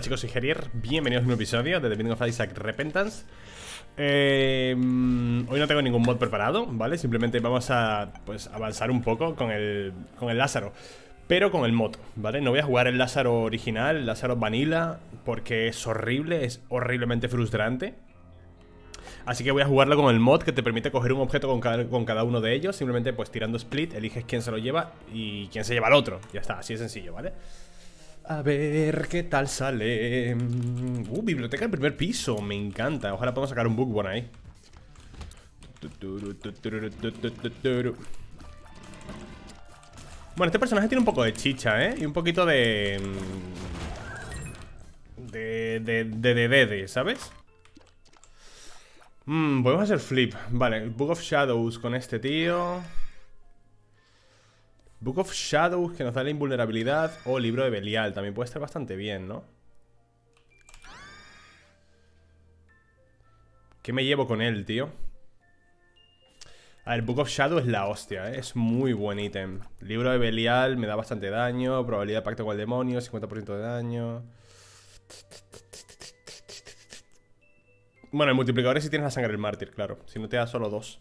Chicos, soy Gerier, bienvenidos a un nuevo episodio de The Binding of Isaac Repentance eh, Hoy no tengo ningún mod preparado, ¿vale? Simplemente vamos a pues, avanzar un poco con el, con el Lázaro Pero con el mod, ¿vale? No voy a jugar el Lázaro original, el Lázaro Vanilla Porque es horrible, es horriblemente frustrante Así que voy a jugarlo con el mod que te permite coger un objeto con cada, con cada, uno de ellos Simplemente pues tirando split, eliges quién se lo lleva y quién se lleva al otro Ya está, así de sencillo, ¿vale? A ver qué tal sale. Uh, biblioteca del primer piso. Me encanta. Ojalá podamos sacar un bookworm ahí. Bueno, este personaje tiene un poco de chicha, ¿eh? Y un poquito de... De... De... De... De... de, ¿sabes? Mmm, podemos hacer flip Vale, Book of Shadows con este tío Book of Shadows, que nos da la invulnerabilidad. O libro de Belial, también puede estar bastante bien, ¿no? ¿Qué me llevo con él, tío? A ver, Book of Shadow es la hostia, ¿eh? Es muy buen ítem. Libro de Belial me da bastante daño. Probabilidad de pacto con el demonio, 50% de daño. Bueno, el multiplicador es si tienes la sangre del mártir, claro. Si no te da solo dos.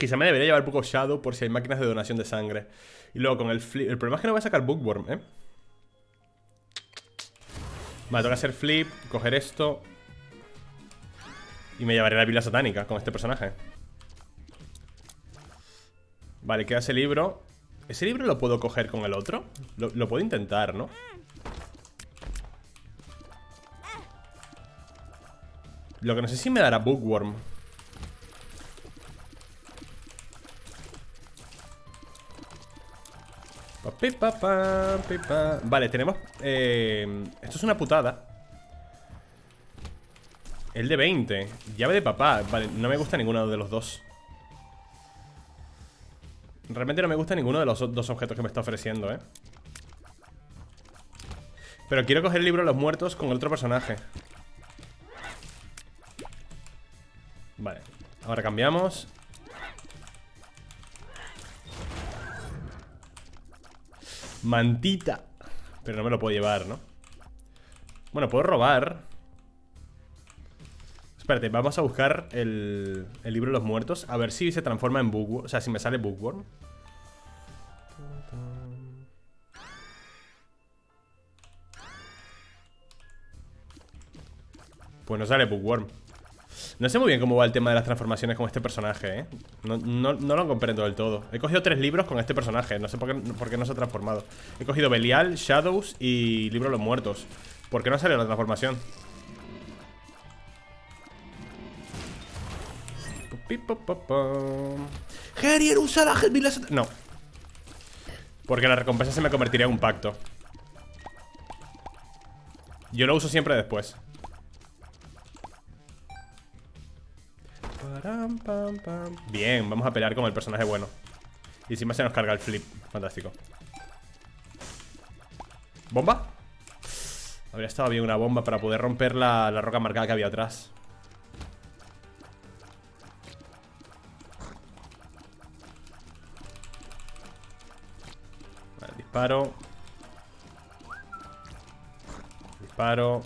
Quizá me debería llevar Book Shadow por si hay máquinas de donación de sangre. Y luego con el flip... El problema es que no voy a sacar Bookworm, ¿eh? Vale, tengo que hacer flip, coger esto Y me llevaré la Biblia satánica con este personaje Vale, queda ese libro ¿Ese libro lo puedo coger con el otro? Lo, lo puedo intentar, ¿no? Lo que no sé si me dará Bookworm Vale, tenemos... Eh, esto es una putada. El de 20 Llave de papá. Vale, no me gusta ninguno de los dos. Realmente no me gusta ninguno de los dos objetos que me está ofreciendo, ¿eh? Pero quiero coger el libro de los muertos con el otro personaje. Vale, ahora cambiamos Mantita. Pero no me lo puedo llevar, ¿no? Bueno, puedo robar. Espérate, vamos a buscar el, el libro de los muertos. A ver si se transforma en Bookworm. O sea, si me sale Bookworm. Pues no sale Bookworm no sé muy bien cómo va el tema de las transformaciones con este personaje, ¿eh? No, lo comprendo del todo. He cogido tres libros con este personaje No sé por qué, no se ha transformado. He cogido Belial, Shadows y Libro de los Muertos. ¿Por qué no sale la transformación? No. Porque la recompensa se me convertiría en un pacto. Yo lo uso siempre después Bien, vamos a pelear con el personaje bueno. Y encima se nos carga el flip. Fantástico. ¿Bomba? Habría estado bien una bomba para poder romper la, la roca marcada que había atrás. Vale, disparo. Disparo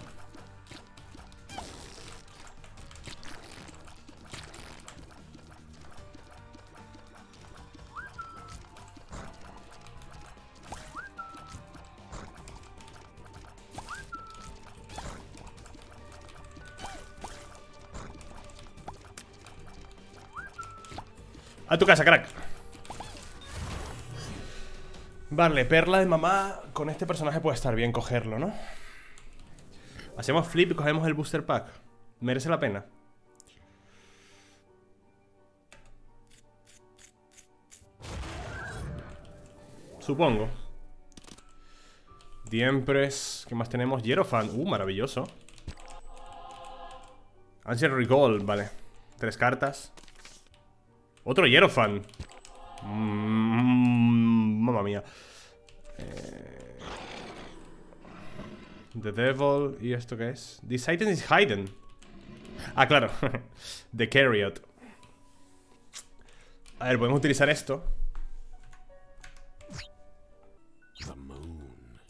A tu casa, crack. Vale, perla de mamá Con este personaje puede estar bien cogerlo, ¿no? Hacemos flip y cogemos el booster pack. Merece la pena Supongo. The Empress ¿Qué más tenemos? Hierofan. Uh, maravilloso. Ancient Recall, vale. Tres cartas otro Hierofan. Mm, mamma mía. Eh, The Devil. ¿Y esto qué es? This item is hidden. Ah, claro. The Carriot. A ver, podemos utilizar esto. The moon.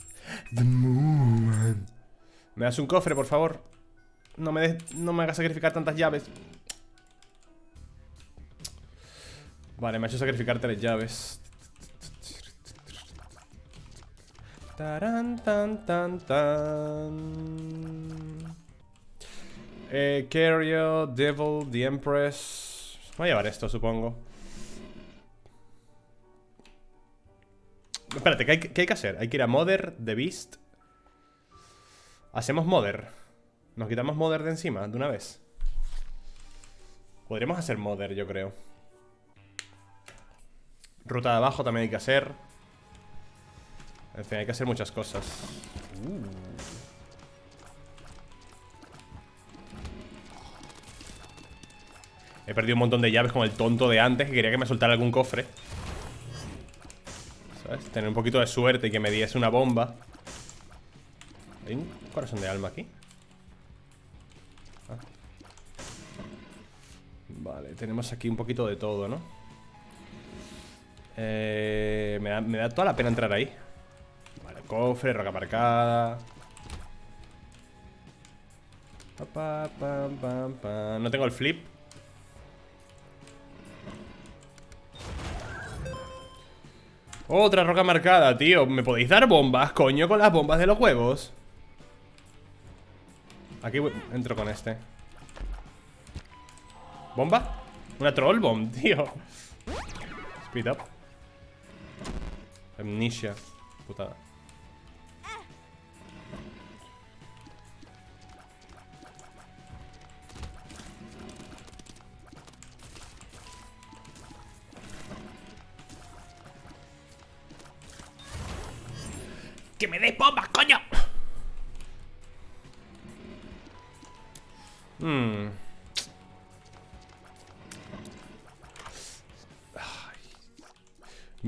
The moon. ¿Me das un cofre, por favor? No me, no me hagas sacrificar tantas llaves Vale, me ha hecho sacrificar tres llaves tan. Eh, Carrier, Devil, The Empress. Voy a llevar esto, supongo. Espérate, ¿qué hay, ¿qué hay, que hacer? Hay que ir a Mother, The Beast. Hacemos Mother. Nos quitamos Mother de encima, de una vez. Podríamos hacer Mother, yo creo. Ruta de abajo también hay que hacer. En fin, hay que hacer muchas cosas. Uh. He perdido un montón de llaves con el tonto de antes Que quería que me soltara algún cofre ¿Sabes? Tener un poquito de suerte y que me diese una bomba ¿Hay un corazón de alma aquí? Ah. Vale, tenemos aquí un poquito de todo, ¿no? Eh, me, da, me da toda la pena entrar ahí Cofre, roca marcada. no tengo el flip. Otra roca marcada, tío. ¿Me podéis dar bombas, coño, con las bombas de los huevos? Aquí entro con este. ¿Bomba? Una troll bomb, tío. Speed up. Amnesia. Putada. ¡Que me des bombas,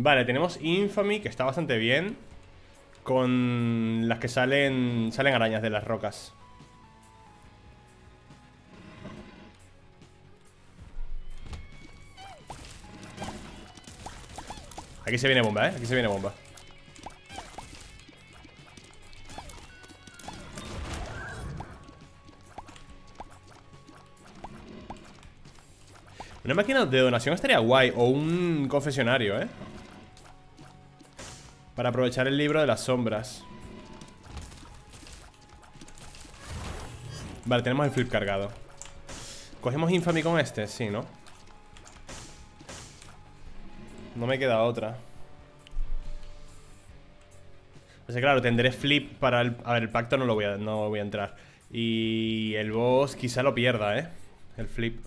Vale, tenemos Infamy, que está bastante bien Con las que salen Salen arañas de las rocas Aquí se viene bomba, ¿eh? Aquí se viene bomba Una máquina de donación estaría guay O un confesionario, ¿eh? Para aprovechar el libro de las sombras Vale, tenemos el flip cargado ¿Cogemos Infamy con este? Sí, ¿no? No me queda otra O sea, claro, tendré flip para el... A ver, el pacto no lo voy a, no voy a entrar Y el boss quizá lo pierda, ¿eh? El flip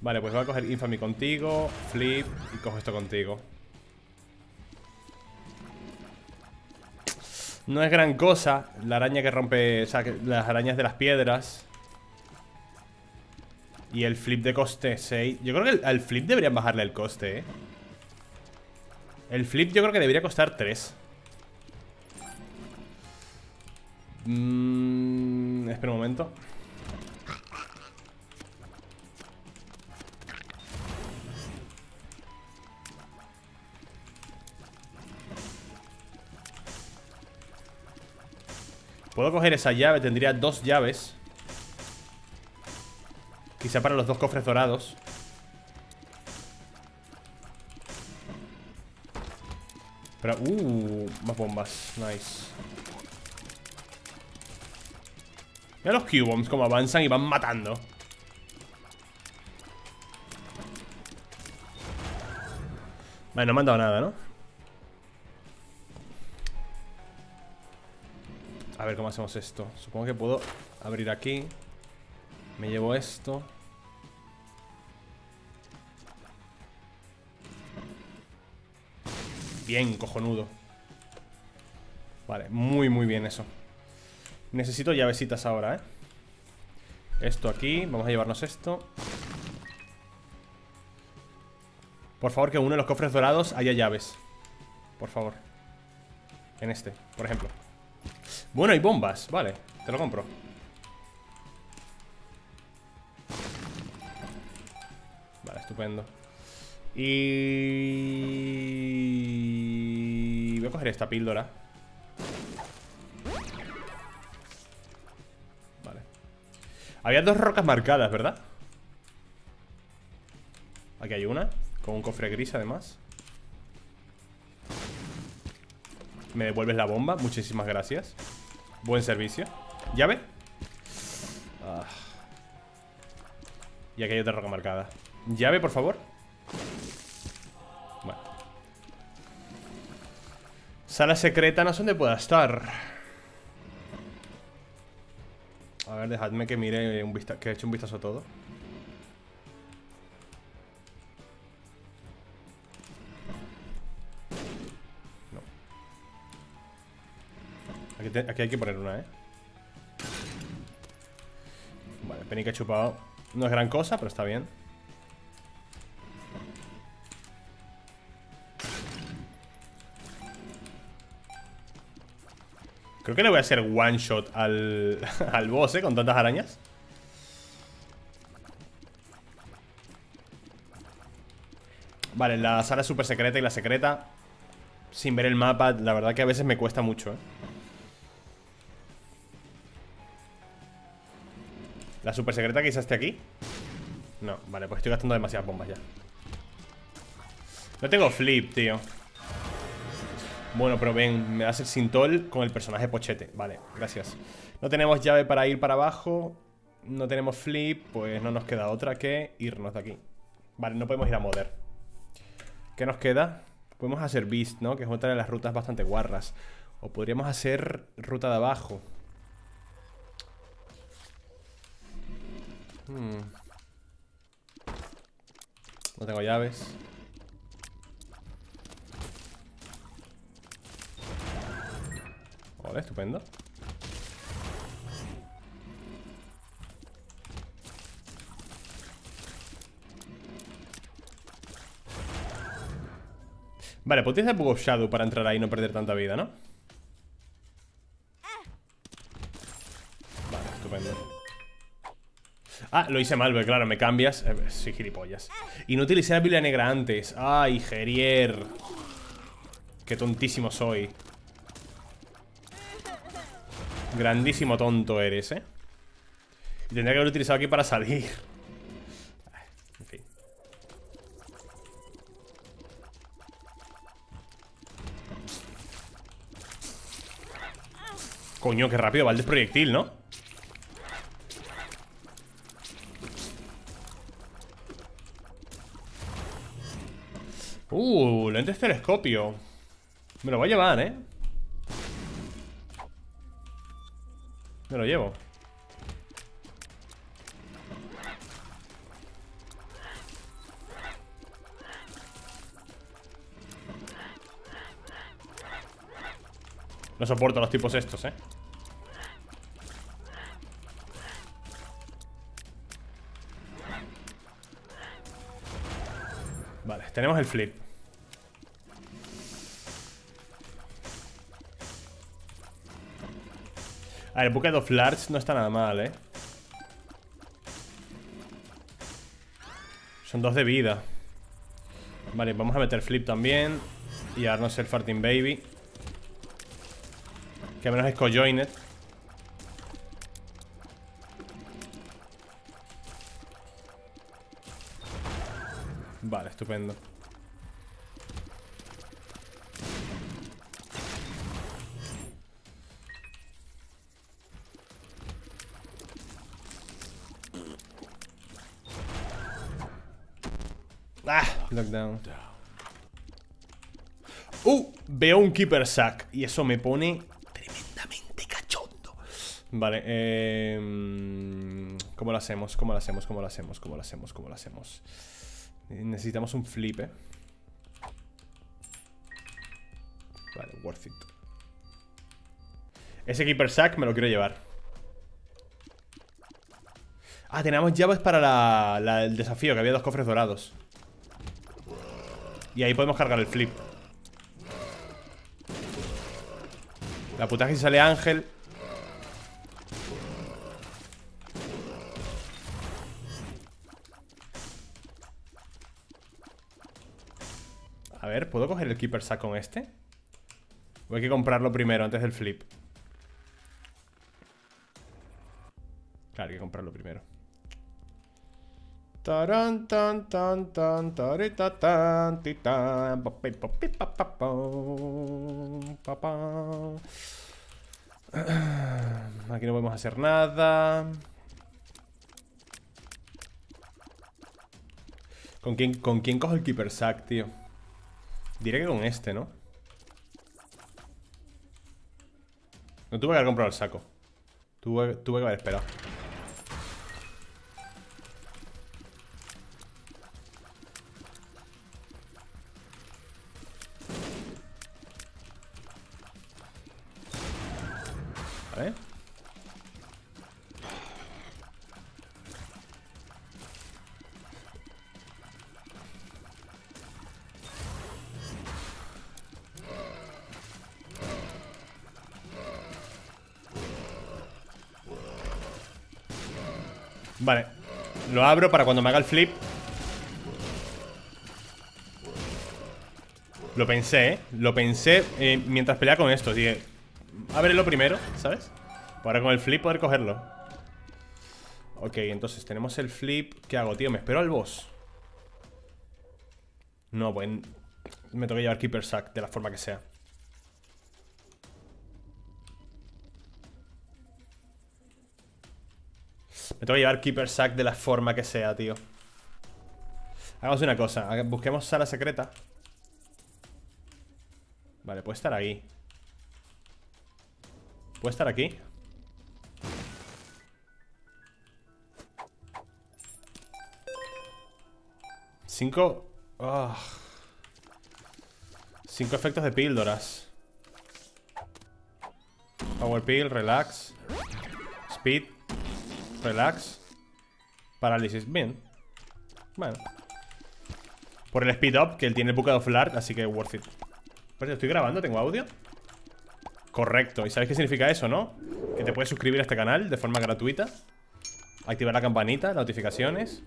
Vale, pues voy a coger Infamy contigo Flip y cojo esto contigo No es gran cosa La araña que rompe, o sea, las arañas de las piedras Y el flip de coste 6 Yo creo que al flip deberían bajarle el coste, eh El flip yo creo que debería costar 3 Mmm... Espera un momento Puedo coger esa llave, tendría dos llaves. Quizá para los dos cofres dorados. Pero, uh, más bombas, nice. Mira los Q-Bombs como avanzan y van matando. Vale, no me han dado nada, ¿no? A ver cómo hacemos esto. Supongo que puedo abrir aquí. Me llevo esto. Bien, cojonudo. Vale, muy muy bien eso. Necesito llavecitas ahora, ¿eh? Esto aquí, vamos a llevarnos esto. Por favor, que uno de los cofres dorados haya llaves. Por favor. En este, por ejemplo bueno, hay bombas, vale, te lo compro. Vale, estupendo. Y... Voy a coger esta píldora. Había dos rocas marcadas, ¿verdad? Aquí hay una Con un cofre gris además. Me devuelves la bomba, muchísimas gracias Buen servicio. ¿Llave? Ah. Y aquí hay otra roca marcada Llave, por favor Bueno. Sala secreta, no sé dónde pueda estar. A ver, dejadme que mire un vistazo Que he hecho un vistazo a todo Aquí, hay que poner una, ¿eh? Vale, penica chupado No es gran cosa, pero está bien Creo que le voy a hacer one shot al, al boss, ¿eh? Con tantas arañas Vale, la sala super secreta y la secreta Sin ver el mapa La verdad que a veces me cuesta mucho, ¿eh? ¿La super secreta que esté aquí? No, vale, pues estoy gastando demasiadas bombas ya. No tengo flip, tío. Bueno, pero ven, me das el sintol con el personaje pochete. Vale, gracias. No tenemos llave para ir para abajo. No tenemos flip, pues no nos queda otra que irnos de aquí. Vale, no podemos ir a Moder ¿Qué nos queda? Podemos hacer Beast, ¿no? Que es otra de las rutas bastante guarras. O podríamos hacer ruta de abajo Hmm. No tengo llaves. Vale, estupendo. Vale, pues utilizar Bug of Shadow para entrar ahí y no perder tanta vida, ¿no? Ah, lo hice mal, pero claro, me cambias. Eh, Soy gilipollas. Y no utilicé la Biblia negra antes. Ay, Gerier Qué tontísimo soy. Grandísimo tonto eres, ¿eh? Y tendría que haber utilizado aquí para salir. En fin. Coño, qué rápido va el desproyectil, ¿no? Uh, lentes telescopio Me lo voy a llevar, ¿eh? Me lo llevo No soporto los tipos estos, ¿eh? Vale, tenemos el flip A ver, Bucket of Large no está nada mal, ¿eh? Son dos de vida. Vale, vamos a meter flip también Y a darnos el farting baby. Que menos es cojoined. Vale, estupendo Ah, lockdown Uh, veo un Keeper Sack Y eso me pone tremendamente cachondo Vale, eh, ¿Cómo lo hacemos? ¿Cómo lo hacemos? ¿Cómo lo hacemos? ¿Cómo lo hacemos? ¿Cómo lo hacemos? Necesitamos un flip, eh Vale, worth it Ese Keeper Sack me lo quiero llevar Ah, tenemos llaves para el desafío Que había dos cofres dorados y ahí podemos cargar el flip La puta que sale Ángel A ver, ¿puedo coger el Keeper Sack con este? O hay que comprarlo primero antes del flip Claro, hay que comprarlo primero. Taran, tan, tan, tan, tarita, tan, pa. Aquí no podemos hacer nada. ¿Con quién, ¿Con quién cojo el Keeper Sack, tío? Diré que con este, ¿no? No tuve que haber comprado el saco. Tuve, tuve que haber esperado. Vale Lo abro para cuando me haga el flip Lo pensé, ¿eh? Lo pensé eh, mientras peleaba con esto Dije, ábrelo primero, ¿sabes? Para con el flip poder cogerlo Ok, entonces tenemos el flip ¿Qué hago, tío? ¿Me espero al boss? No, pues Me tengo que llevar Keeper Sack de la forma que sea Me tengo que llevar Keeper Sack de la forma que sea, tío. Hagamos una cosa. Busquemos sala secreta. Vale, puede estar ahí Puede estar aquí Cinco ah. Cinco efectos de píldoras. Power Pill, Relax. Speed Relax. Parálisis, bien. Bueno. Por el speed up, que él tiene el Book of Art Así que worth it. Estoy grabando, ¿tengo audio? Correcto, ¿y sabes qué significa eso, no? Que te puedes suscribir a este canal de forma gratuita Activar la campanita, notificaciones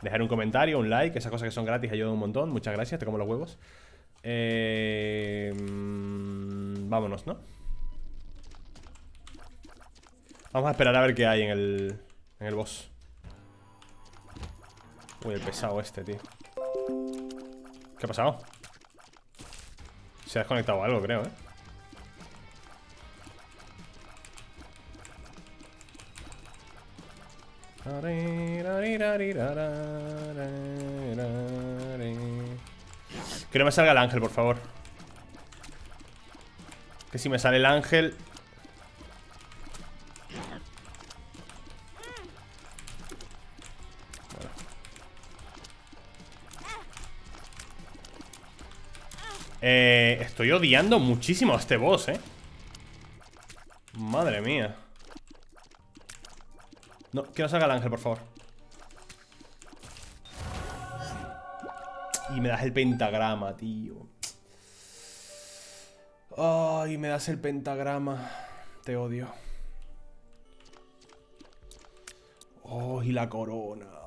Dejar un comentario, un like Esas cosas que son gratis ayudan un montón. Muchas gracias, te como los huevos. Eh... Vámonos, ¿no? Vamos a esperar a ver qué hay en el... En el boss Uy, el pesado este, tío ¿Qué ha pasado? Se ha desconectado algo, creo, ¿eh? Que no me salga el ángel, por favor Que si me sale el ángel Eh, estoy odiando muchísimo a este boss, eh. Madre mía. No, que no salga el ángel, por favor. Y me das el pentagrama, tío. Ay, me das el pentagrama. Te odio. Oh, y la corona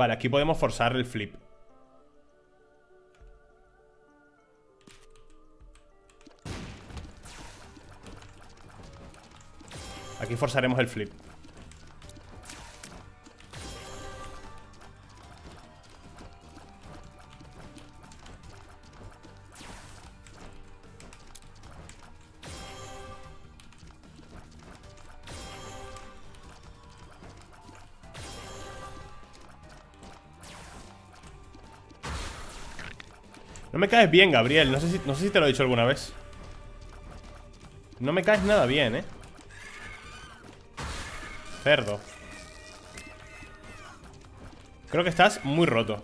Vale, aquí podemos forzar el flip. Aquí forzaremos el flip No me caes bien, Gabriel. No sé, si, no sé si te lo he dicho alguna vez. No me caes nada bien, eh. Cerdo. Creo que estás muy roto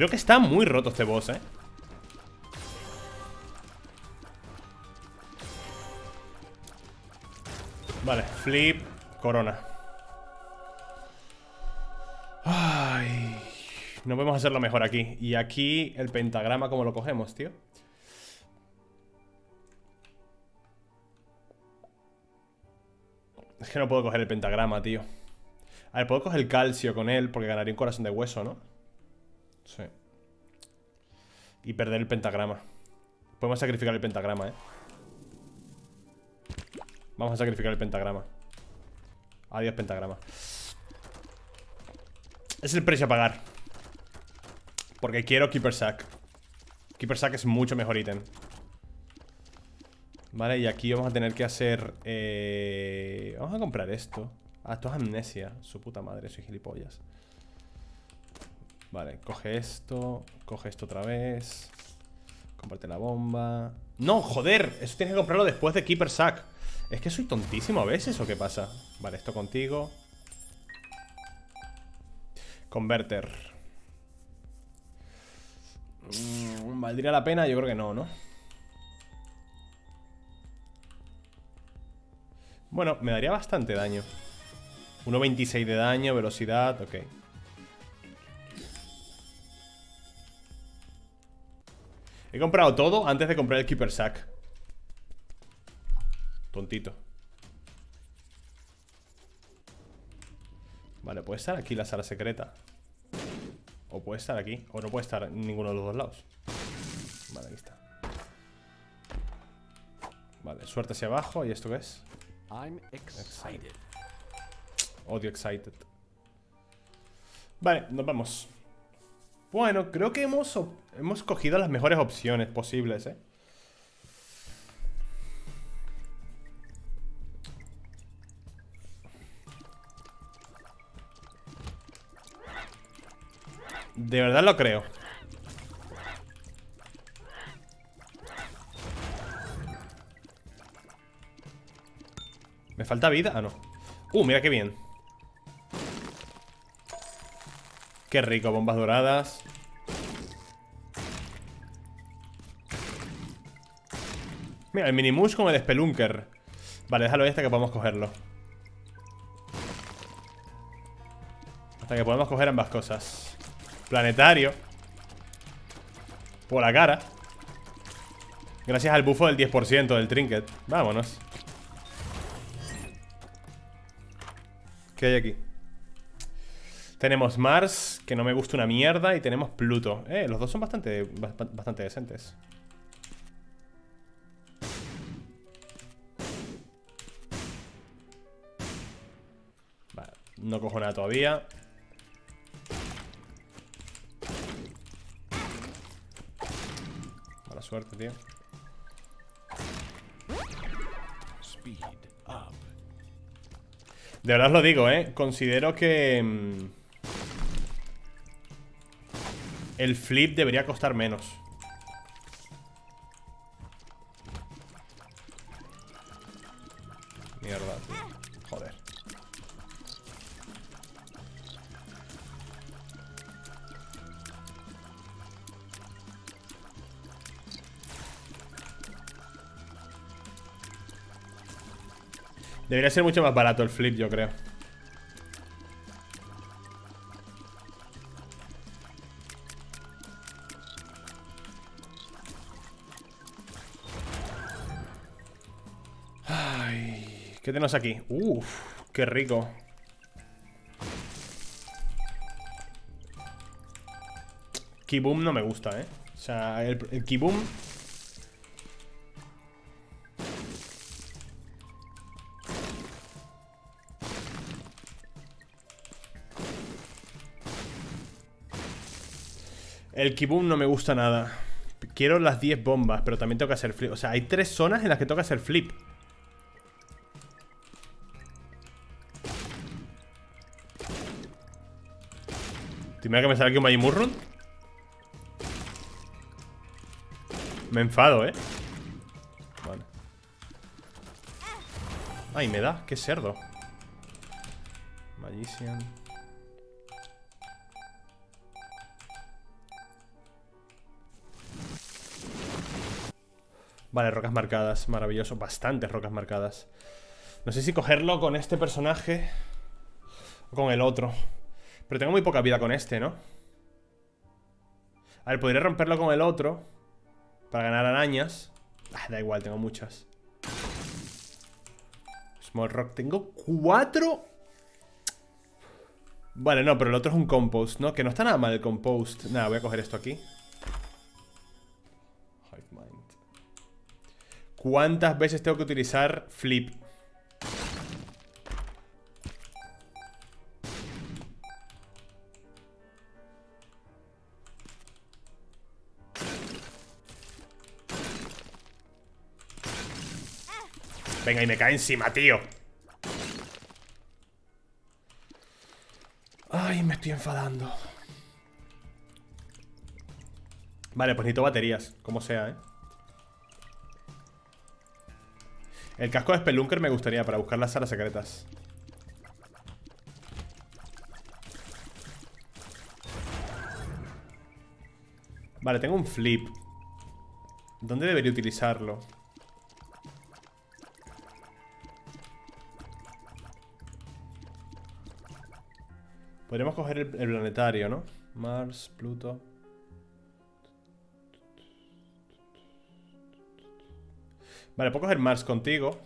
Creo que está muy roto este boss, ¿eh? Vale, flip, corona Ay No podemos hacerlo mejor aquí Y aquí el pentagrama, ¿cómo lo cogemos, tío? Es que no puedo coger el pentagrama, tío A ver, puedo coger el calcio con él Porque ganaría un corazón de hueso, ¿no? Sí. Y perder el pentagrama. Podemos sacrificar el pentagrama, ¿eh? Vamos a sacrificar el pentagrama. Adiós pentagrama. Es el precio a pagar. Porque quiero Keeper Sack. Keeper Sack es mucho mejor ítem. Vale, y aquí vamos a tener que hacer eh... Vamos a comprar esto. Ah, esto es amnesia. Su puta madre, soy gilipollas Vale, coge esto Coge esto otra vez Comparte la bomba No, joder, eso tienes que comprarlo después de Keeper Sack ¿Es que soy tontísimo a veces o qué pasa? Vale, esto contigo Converter mm, ¿Valdría la pena? Yo creo que no, ¿no? Bueno, me daría bastante daño 1.26 de daño, velocidad, ok He comprado todo antes de comprar el Keeper Sack. Tontito. Vale, puede estar aquí la sala secreta O puede estar aquí O no puede estar en ninguno de los dos lados Vale, aquí está. Vale, suerte hacia abajo. ¿Y esto qué es? excited. Odio excited. Vale, nos vamos Bueno, creo que hemos, hemos cogido las mejores opciones posibles, ¿eh? De verdad lo creo ¿Me falta vida? Ah, no Uh, mira qué bien Qué rico, bombas doradas. Mira, el minimush con el spelunker. Vale, déjalo ahí hasta que podamos cogerlo. Hasta que podamos coger ambas cosas. Planetario. Por la cara. Gracias al bufo del 10% del trinket. Vámonos. ¿Qué hay aquí? Tenemos Mars, que no me gusta una mierda Y tenemos Pluto Eh, los dos son bastante, bastante decentes Vale, no cojo nada todavía suerte, tío. De verdad os lo digo, ¿eh? Considero que... el flip debería costar menos. Joder. Debería ser mucho más barato el flip, yo creo. Ay, ¿qué tenemos aquí? Uf, qué rico. Kiboom no me gusta, ¿eh? O sea, el, el El Kibum no me gusta nada Quiero las 10 bombas, pero también que hacer flip O sea, hay tres zonas en las que que hacer flip Primera que me sale aquí un Magimurrun. Me enfado, ¿eh? Vale. Ay, me da. Qué cerdo. Magician. Vale, rocas marcadas. Maravilloso. Bastantes rocas marcadas. No sé si cogerlo con este personaje o con el otro. Pero tengo muy poca vida con este, ¿no? A ver, podría romperlo con el otro Para ganar arañas ah, Da igual, tengo muchas Small Rock, tengo cuatro Vale, no, pero el otro es un compost, ¿no? Que no está nada mal el compost Nada, voy a coger esto aquí ¿Cuántas veces tengo que utilizar flip? Venga, y me cae encima, tío Ay, me estoy enfadando Vale, pues necesito baterías Como sea, ¿eh? El casco de Spelunker me gustaría para buscar las salas secretas. Vale, tengo un flip. ¿Dónde debería utilizarlo? Podríamos coger el, planetario, ¿no? Mars, Pluto... Vale, puedo coger Mars contigo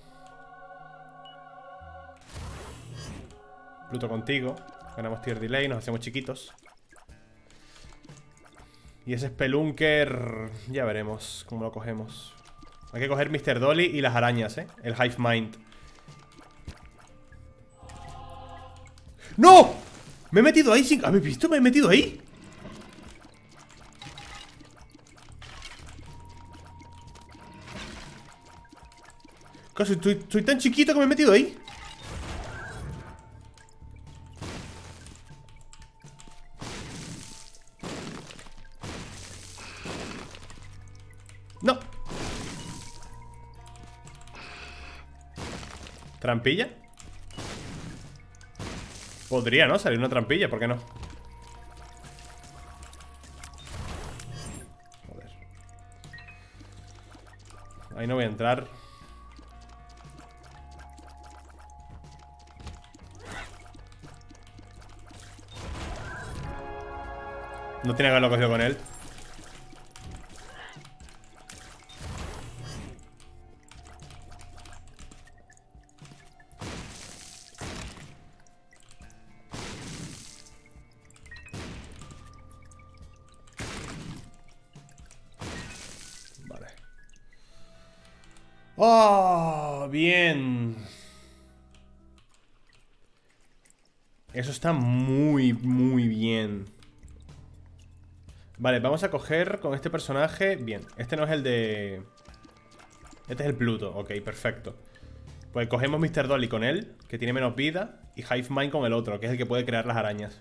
Pluto contigo Ganamos tier delay, nos hacemos chiquitos Y ese Spelunker Ya veremos cómo lo cogemos Hay que coger Mr. Dolly y las arañas, ¿eh? El Hive Mind ¡No! Me he metido ahí sin... ¿Habéis visto? Me he metido ahí Casi, estoy, tan chiquito que me he metido ahí No ¿Trampilla? Podría, ¿no? Salir una trampilla, ¿por qué no? Joder Ahí no voy a entrar No tiene que haberlo cogido con él. Está muy, muy bien. Vale, vamos a coger con este personaje Bien, este no es el de... Este es el Pluto, ok, perfecto Pues cogemos Mr. Dolly con él Que tiene menos vida Y Hive Mind con el otro, que es el que puede crear las arañas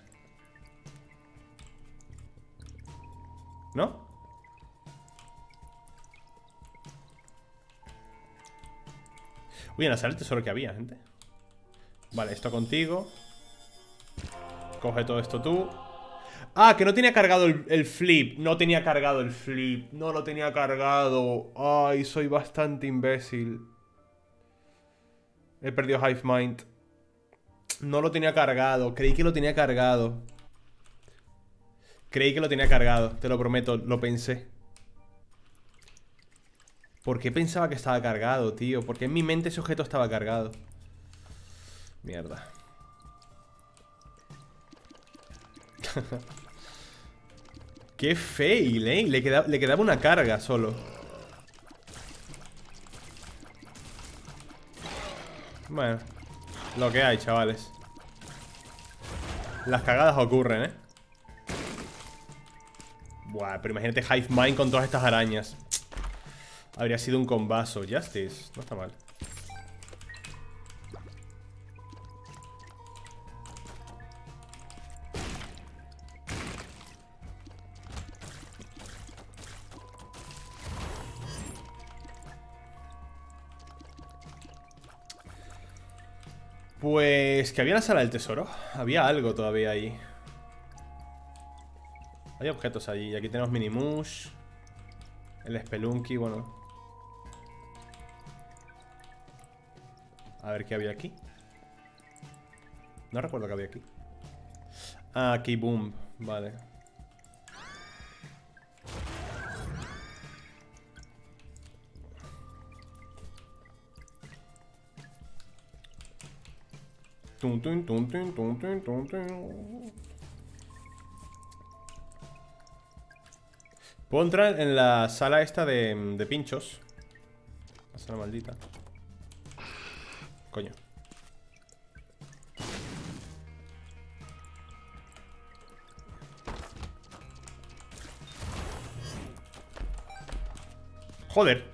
¿No? Uy, en la sala el tesoro que había, gente Vale, esto contigo Coge todo esto tú Ah, que no tenía cargado el, flip. No tenía cargado el flip. No lo tenía cargado. Ay, soy bastante imbécil. He perdido Hive Mind. No lo tenía cargado. Creí que lo tenía cargado. Creí que lo tenía cargado. Te lo prometo. Lo pensé. ¿Por qué pensaba que estaba cargado, tío? Porque en mi mente ese objeto estaba cargado. Mierda. Qué fail, ¿eh? Le, quedaba una carga solo. Bueno, lo que hay, chavales. Las cagadas ocurren, ¿eh? Buah, pero imagínate Hive Mind con todas estas arañas. Habría sido un combazo. Justice, no está mal. que había la sala del tesoro. Había algo todavía ahí. Hay objetos allí. Y aquí tenemos Minimush. El Spelunky, bueno. A ver qué había aquí. No recuerdo qué había aquí. Ah, aquí, boom. Vale. Puedo entrar en la sala esta de, de pinchos. La sala maldita. Coño. Joder.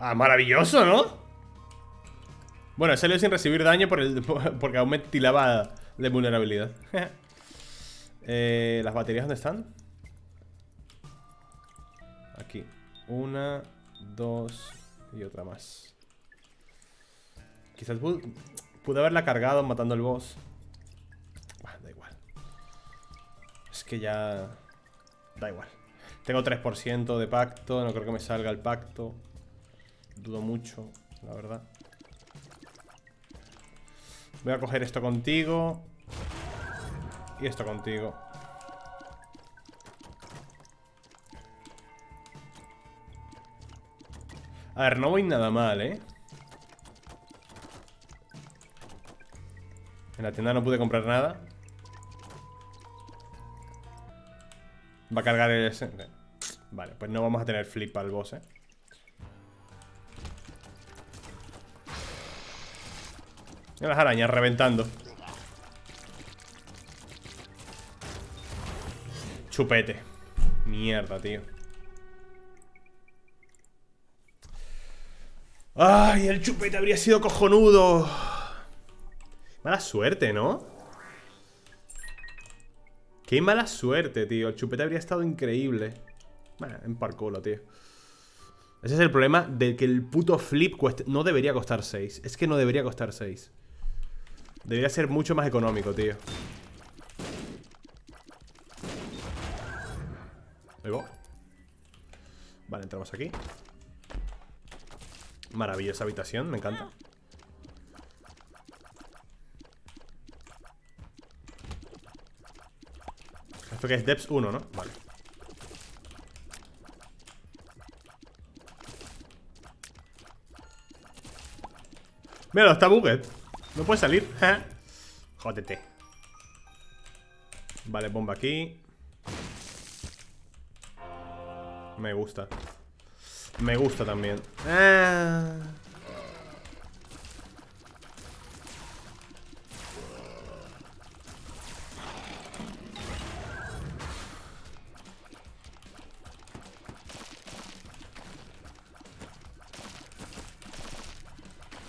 Ah, maravilloso, ¿no? Bueno, salió sin recibir daño por el, porque aún me tilaba de vulnerabilidad. eh, ¿Las baterías dónde están? Aquí. Una, dos y otra más. Quizás pude, pude haberla cargado matando al boss. da igual. Es que ya... Da igual. Tengo 3% de pacto. No creo que me salga el pacto. Dudo mucho, la verdad. Voy a coger esto contigo. Y esto contigo. A ver, no voy nada mal, ¿eh? En la tienda no pude comprar nada. Va a cargar el... Vale, pues no vamos a tener flip al boss, ¿eh? Mira las arañas reventando. Chupete. Mierda, tío. ¡Ay! El chupete habría sido cojonudo. Mala suerte, ¿no? Qué mala suerte, tío. El chupete habría estado increíble. Bueno, en parculo, tío. Ese es el problema de que el puto flip. No debería costar 6. Es que no debería costar 6. Debería ser mucho más económico, tío. Vale, entramos aquí. Maravillosa habitación, me encanta. Esto que es Depths 1, ¿no? Vale. Mira, está Buget. No puede salir. Jódete. Vale, bomba aquí. Me gusta. Me gusta también. Ah.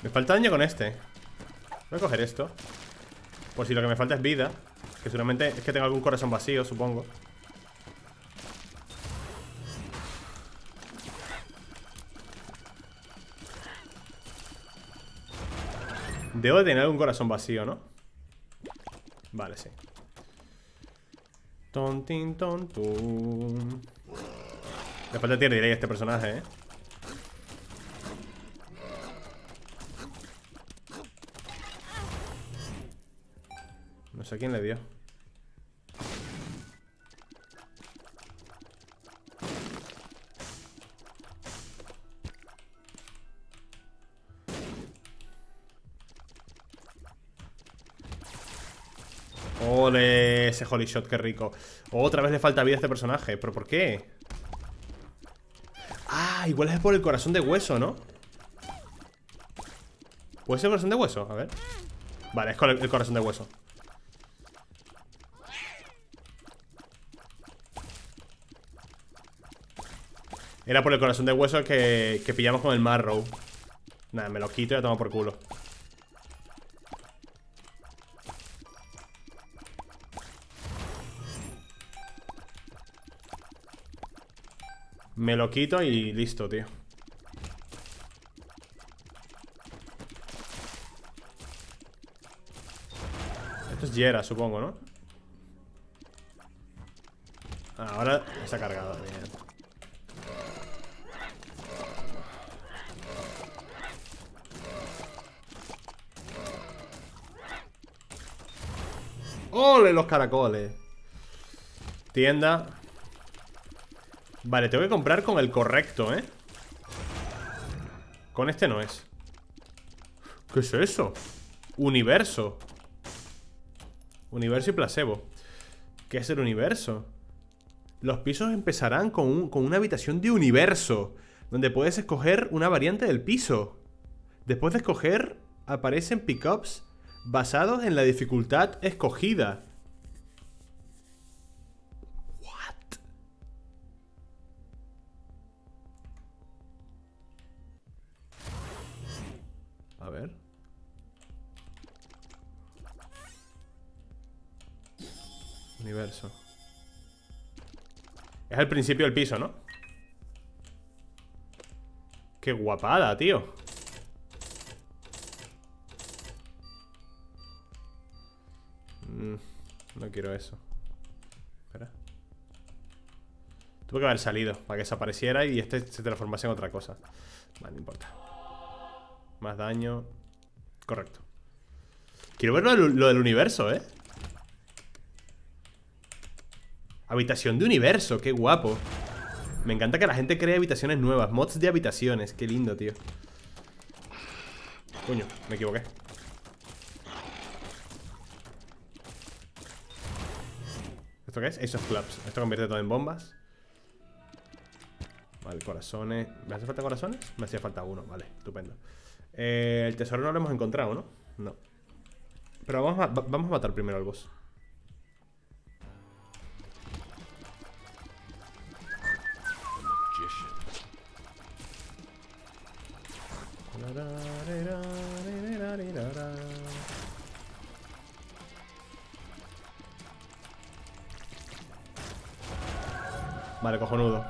Me falta daño con este Voy a coger esto. Por si lo que me falta es vida. Que seguramente es que tengo algún corazón vacío, supongo. Debo de tener algún corazón vacío, ¿no? Vale, sí. Tontin, tontun Le falta tier delay a este personaje, ¿eh? Sé quién le dio Ole, ese holy shot, qué rico Otra vez le falta vida a este personaje ¿Pero por qué? Ah, igual es por el corazón de hueso, ¿no? ¿Puede ser el corazón de hueso? A ver Vale, es el corazón de hueso Era por el corazón de hueso que, que pillamos con el Marrow Nada, me lo quito y lo tomo por culo. Me lo quito y listo, tío. Esto es Yera, supongo, ¿no? Ah, ahora ha cargado, bien ¡Ole los caracoles! Tienda Vale, tengo que comprar con el correcto, ¿eh? Con este no es ¿Qué es eso? Universo Universo y placebo ¿Qué es el universo? Los pisos empezarán con, con una habitación de universo Donde puedes escoger una variante del piso Después de escoger Aparecen pickups Basados en la dificultad escogida A ver. Universo. Es el principio del piso, ¿no? Qué guapada, tío. Mm, no quiero eso. Espera. Tuve que haber salido para que desapareciera y este se transformase en otra cosa. Vale, no importa. Más daño. Correcto. Quiero ver lo, del universo, ¿eh? Habitación de universo, qué guapo. Me encanta que la gente cree habitaciones nuevas. Mods de habitaciones, qué lindo, tío. Coño, me equivoqué. ¿Esto qué es? Ace of Clubs. Esto convierte todo en bombas. Vale, corazones. ¿Me hace falta corazones? Me hacía falta uno, vale, estupendo. Eh, el tesoro no lo hemos encontrado, ¿no? No. Pero vamos a, vamos a matar primero al boss. Vale, cojonudo.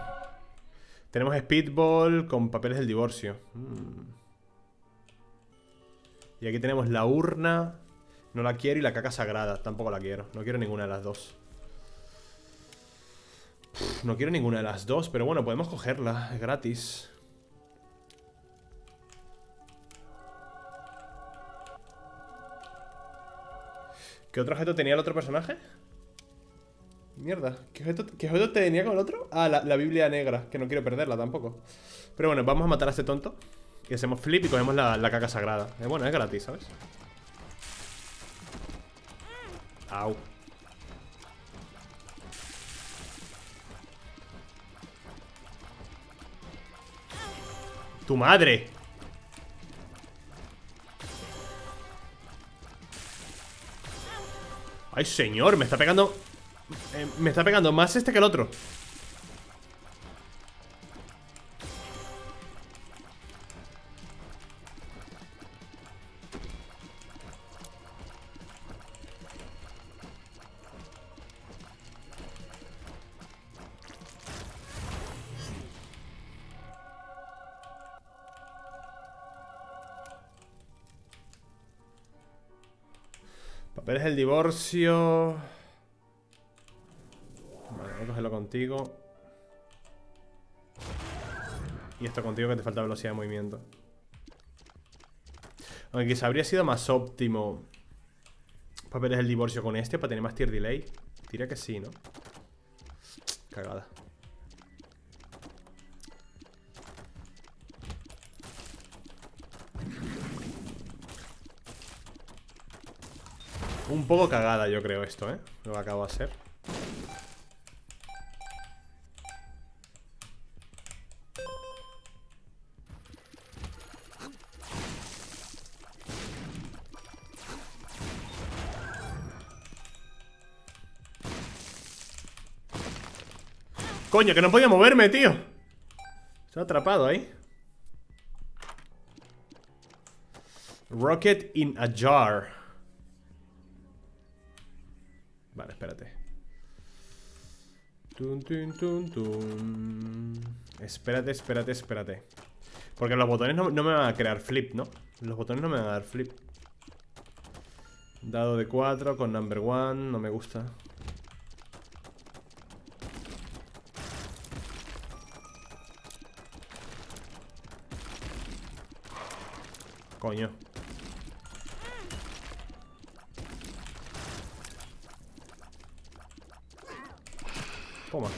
Tenemos speedball con papeles del divorcio. Mm. Y aquí tenemos la urna. No la quiero y la caca sagrada. Tampoco la quiero. No quiero ninguna de las dos. no quiero ninguna de las dos, pero bueno, podemos cogerla. Es gratis. ¿Qué otro objeto tenía el otro personaje? Mierda, ¿qué objeto, tenía con el otro? Ah, la, Biblia negra, que no quiero perderla tampoco Pero bueno, vamos a matar a este tonto y hacemos flip y cogemos la, caca sagrada. Bueno, es gratis, ¿sabes? Au. ¡Tu madre! ¡Ay, señor! Me está pegando... Eh, me está pegando más este que el otro Papeles el divorcio. Contigo. Y esto contigo que te falta velocidad de movimiento. Aunque quizá habría sido más óptimo Papeles el divorcio con este para tener más tier delay. Tira que sí, ¿no? Cagada. Un poco cagada yo creo esto, ¿eh? Lo acabo de hacer Coño, que no podía moverme, tío Se ha atrapado ahí Rocket in a jar Vale, espérate. Espérate, espérate, espérate. Porque los botones no, me van a crear flip, ¿no? Los botones no me van a dar flip. Dado de 4 con number 1, no me gusta. Coño. Toma.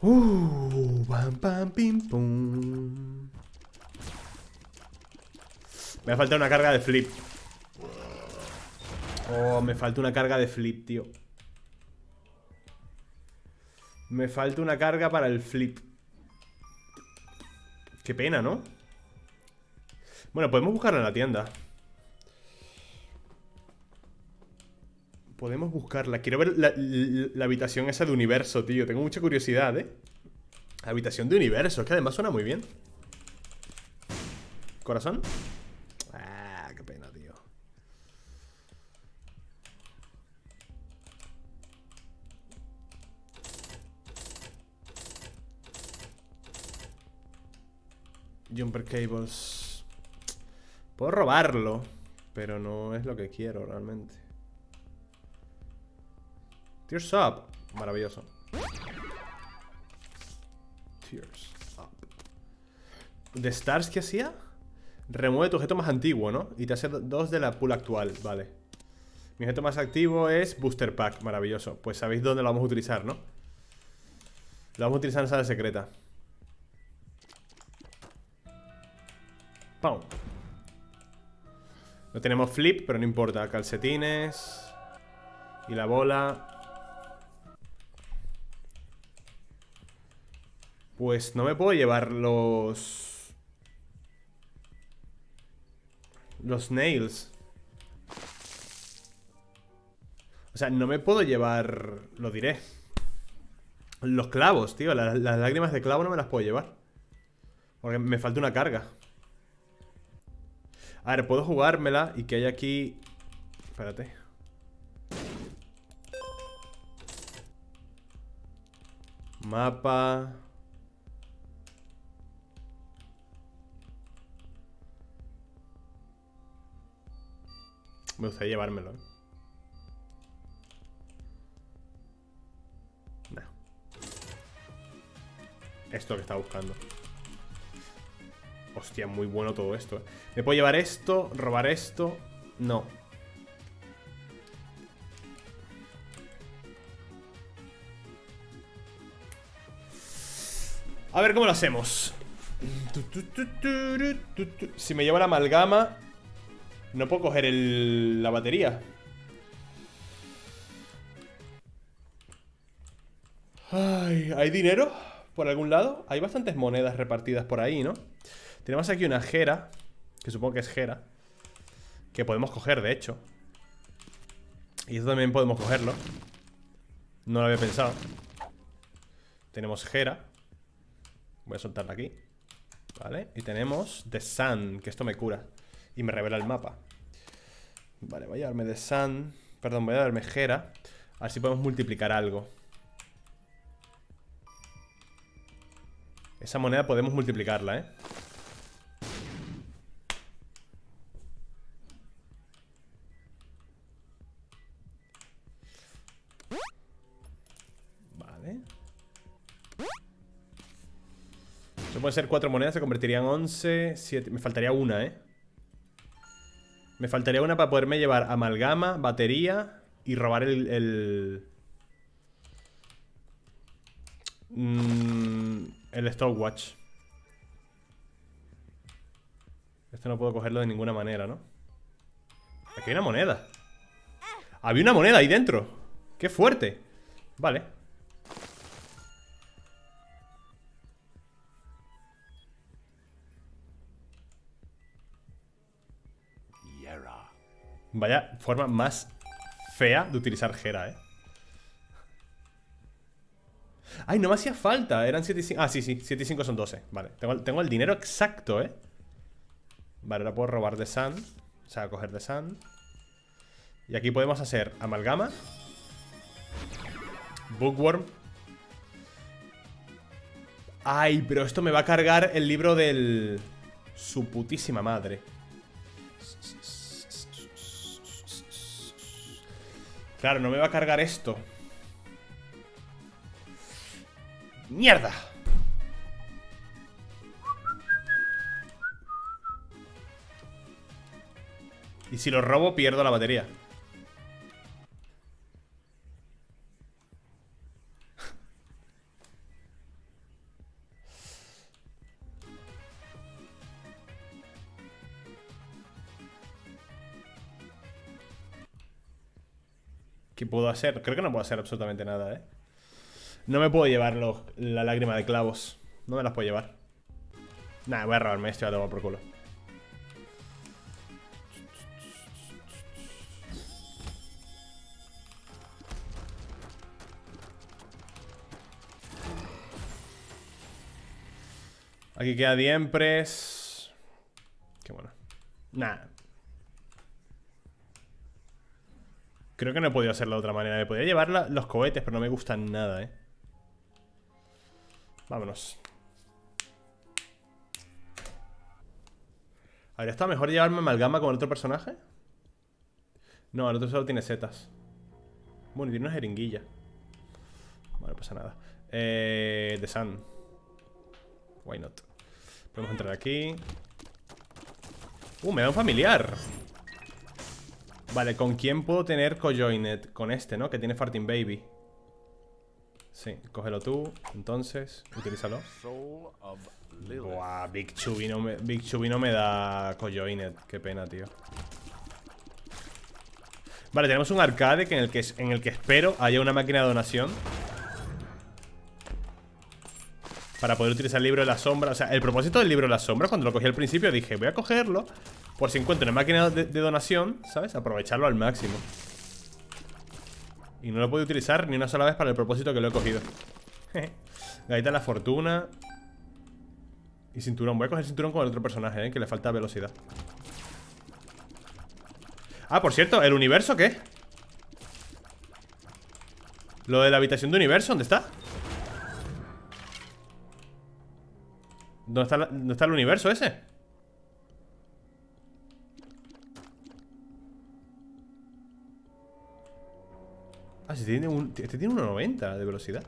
Uh, pam, pam, pim, pum. Me ha faltado una carga de flip. Me falta una carga de flip, tío. Me falta una carga para el flip. Qué pena, ¿no? Bueno, podemos buscarla en la tienda. Podemos buscarla. Quiero ver la, habitación esa de universo, tío. Tengo mucha curiosidad, ¿eh? habitación de universo. Es que además suena muy bien. ¿Corazón? Jumper cables. Puedo robarlo, pero no es lo que quiero realmente. Tears Up. Maravilloso. Tears Up. ¿De Stars qué hacía? Remueve tu objeto más antiguo, ¿no? Y te hace dos de la pool actual, vale. Mi objeto más activo es Booster Pack, maravilloso. Pues sabéis dónde lo vamos a utilizar, ¿no? Lo vamos a utilizar en sala secreta. No tenemos flip, pero no importa. Calcetines. Y la bola. Pues no me puedo llevar los... Los nails. O sea, no me puedo llevar... Lo diré. Los clavos, tío. Las, las lágrimas de clavo no me las puedo llevar. Porque me falta una carga. A ver, puedo jugármela y que hay aquí... Espérate. Mapa... Me gustaría llevármelo, ¿eh? Esto que estaba buscando. Hostia, muy bueno todo esto, ¿eh? ¿Me puedo llevar esto? ¿Robar esto? No. A ver cómo lo hacemos. Si me llevo la amalgama no puedo coger la batería Ay, ¿hay dinero por algún lado? Hay bastantes monedas repartidas por ahí, ¿no? Tenemos aquí una jera Que supongo que es jera Que podemos coger, de hecho Y esto también podemos cogerlo No lo había pensado Tenemos jera Voy a soltarla aquí Vale, y tenemos The Sun Que esto me cura y me revela el mapa. Vale, voy a darme de Sun. Perdón, voy a darme Jera. A ver si podemos multiplicar algo. Esa moneda podemos multiplicarla, ¿eh? Eso puede ser cuatro monedas, se convertirían en 11, 7... Me faltaría una, ¿eh? Me faltaría una para poderme llevar amalgama, batería y robar el... El, mm, el stopwatch. Esto no puedo cogerlo de ninguna manera, ¿no? Aquí hay una moneda. Había una moneda ahí dentro. ¡Qué fuerte! Vale. Vaya forma más fea de utilizar Gera, ¿eh? Ay, no me hacía falta. Eran 7 y 5. Ah, sí, sí. 7 y 5 son 12. Vale. Tengo, el dinero exacto, ¿eh? Vale, ahora puedo robar de Sun. O sea, coger de Sun. Y aquí podemos hacer amalgama. Bookworm. Ay, pero esto me va a cargar el libro del... Su putísima madre. Claro, no me va a cargar esto. ¡Mierda! Y si lo robo, pierdo la batería. ¿Qué puedo hacer? Creo que no puedo hacer absolutamente nada, ¿eh? No me puedo llevar la lágrima de clavos. No me las puedo llevar. Nada, voy a robarme esto y a tomar por culo. Aquí queda Diempres. Qué bueno. Nada. Creo que no he podido hacerlo de otra manera. Me podía llevar los cohetes, pero no me gustan nada, ¿eh? Vámonos. ¿Habría estado mejor llevarme amalgama con el otro personaje? No, el otro solo tiene setas. Bueno, y tiene una jeringuilla. Vale, no pasa nada. Eh, The Sun. Why not? Podemos entrar aquí. Uh, me da un familiar. Vale, ¿con quién puedo tener cojoinet? Con este, ¿no? Que tiene Farting Baby. Sí, cógelo tú, entonces, utilízalo. Buah, Big Chubby no me, Big Chubby no me da cojoinet. Qué pena, tío. Vale, tenemos un arcade que en, el que, en el que espero haya una máquina de donación. Para poder utilizar el libro de la sombra O sea, el propósito del libro de la sombra Cuando lo cogí al principio dije, voy a cogerlo Por si encuentro una máquina de, donación ¿Sabes? Aprovecharlo al máximo Y no lo puedo utilizar ni una sola vez Para el propósito que lo he cogido Gaita la fortuna Y cinturón Voy a coger cinturón con el otro personaje, ¿eh? Que le falta velocidad Ah, por cierto, ¿el universo qué? Lo de la habitación de universo, ¿dónde está? ¿Dónde está, ¿Dónde está el universo ese? Ah, si tiene un, este tiene 1.90 de velocidad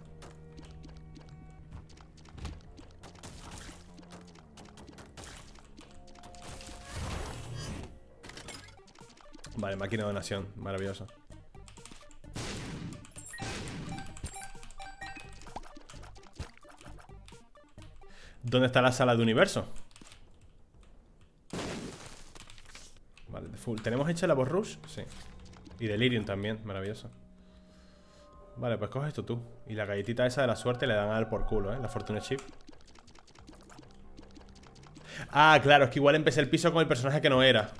Vale, máquina de donación, maravilloso ¿Dónde está la sala de universo? Vale, full. ¿Tenemos hecha la boss rush? Sí Y delirium también, maravilloso Vale, pues coge esto tú Y la galletita esa de la suerte le dan al por culo, ¿eh? La fortuna chip Ah, claro, es que igual empecé el piso con el personaje que no era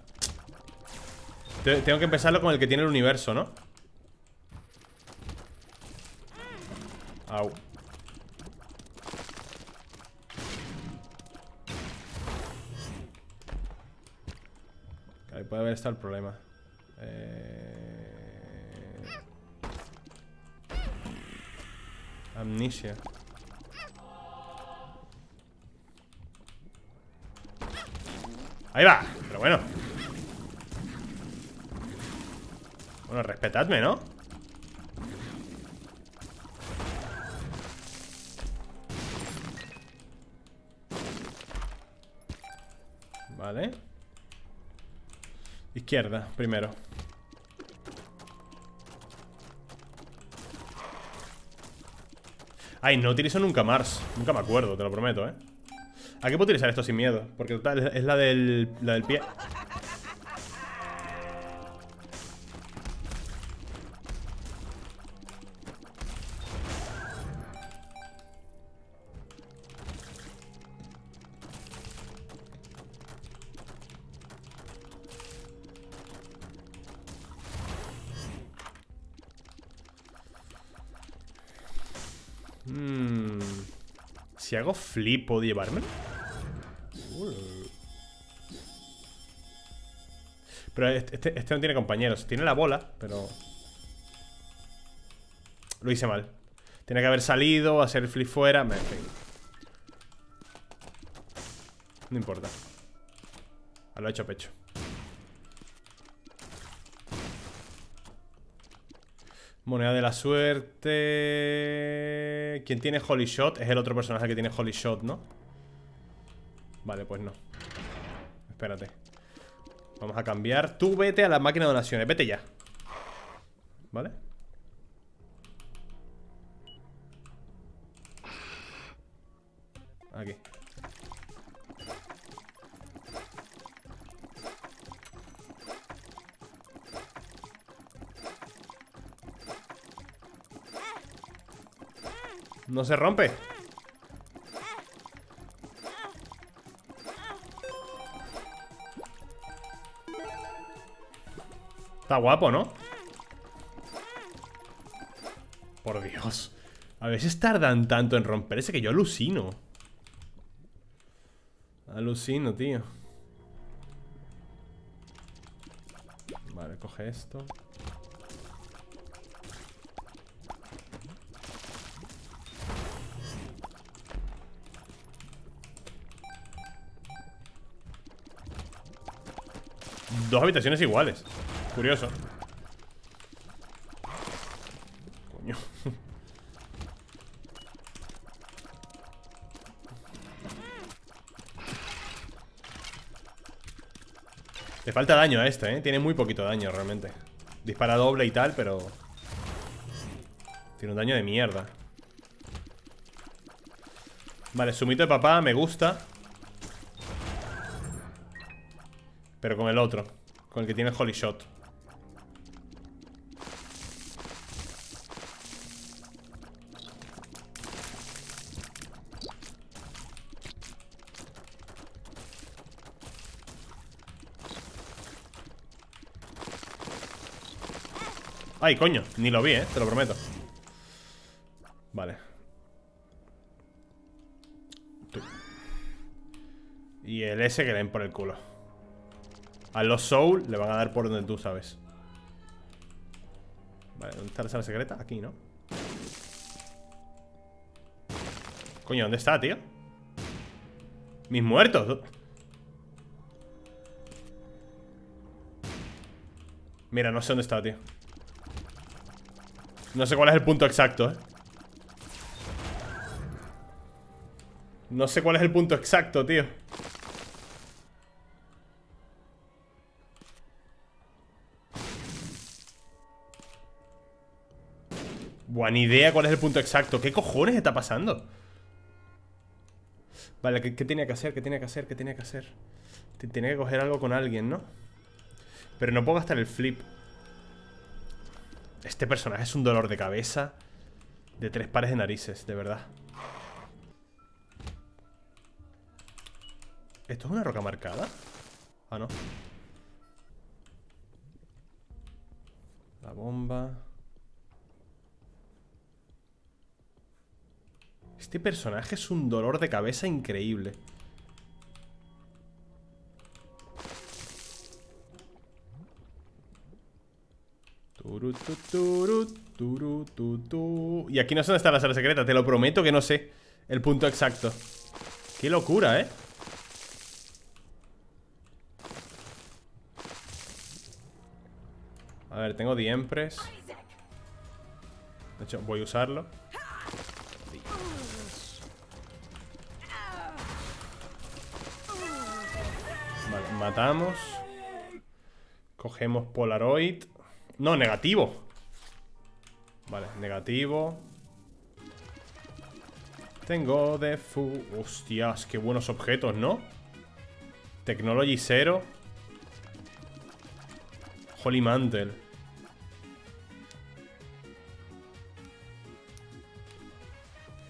Tengo que empezarlo con el que tiene el universo, ¿no? Au puede haber estado el problema. Amnesia. Ahí va, pero bueno. Bueno, respetadme, ¿no? Vale. Izquierda, primero. Ay, no utilizo nunca Mars. Nunca me acuerdo, te lo prometo, ¿eh? ¿A qué puedo utilizar esto sin miedo? Porque es la del, la del pie. Si hago flip, ¿puedo llevarme? Pero este, este, este, no tiene compañeros. Tiene la bola, pero... Lo hice mal. Tiene que haber salido, hacer flip fuera No importa. Lo he hecho pecho Moneda de la suerte ¿Quién tiene Holy Shot? Es el otro personaje que tiene Holy Shot, ¿no? Vale, pues no Espérate Vamos a cambiar Tú vete a la máquina de donaciones, vete ya ¿Vale? No se rompe. Está guapo, ¿no? Por Dios. A veces tardan tanto en romperse que yo alucino. Alucino, tío. Vale, coge esto Dos habitaciones iguales. Curioso. Coño. Le falta daño a este, ¿eh? Tiene muy poquito daño realmente. Dispara doble y tal, pero... Tiene un daño de mierda. Vale, sumito de papá me gusta. Pero con el otro Con el que tiene Holy Shot. Ay, coño, ni lo vi, eh, te lo prometo. Vale. Y el S que le den por el culo A los Soul le van a dar por donde tú sabes Vale, ¿dónde está la sala secreta? Aquí, ¿no? Coño, ¿dónde está, tío? Mis muertos Mira, no sé dónde está, tío no sé cuál es el punto exacto, ¿eh? No sé cuál es el punto exacto, tío Buena idea cuál es el punto exacto ¿Qué cojones está pasando? Vale, ¿qué, tenía que hacer? ¿Qué tenía que hacer? ¿Qué tenía que hacer? Tenía que coger algo con alguien, ¿no? Pero no puedo gastar el flip este personaje es un dolor de cabeza De tres pares de narices, de verdad ¿Esto es una roca marcada? Ah, no La bomba Este personaje es un dolor de cabeza increíble Y aquí no sé dónde está la sala secreta, te lo prometo que no sé el punto exacto. Qué locura, ¿eh? A ver, tengo diempres. De hecho, voy a usarlo. Matamos. Cogemos Polaroid. No, negativo Vale, negativo Tengo de fu... Hostias, qué buenos objetos, ¿no? Technology 0 Holy Mantle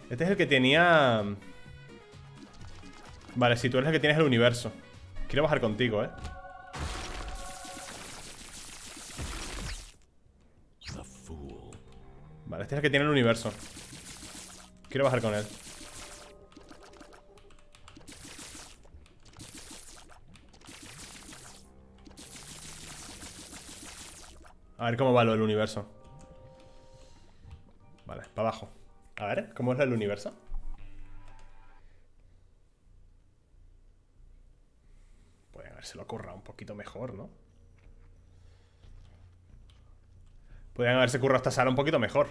Este es el que tenía... Vale, si tú eres el que tienes el universo Quiero bajar contigo, ¿eh? este es el que tiene el universo Quiero bajar con él A ver cómo va lo del universo Vale, para abajo A ver, ¿cómo es lo del universo? Poquito mejor, ¿no? Podrían haberse currado esta sala un poquito mejor